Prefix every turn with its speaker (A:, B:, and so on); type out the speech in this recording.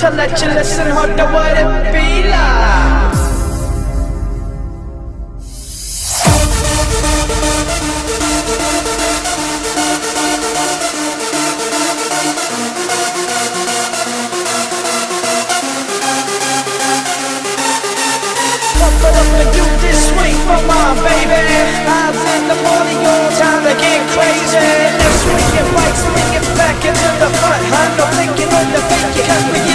A: to let you listen hard to what it be like. Pump it up and do this swing for my baby. Eyes in the party, all time to get crazy. Next week it right, swing it back into the front. I no thinking on the fake, cause we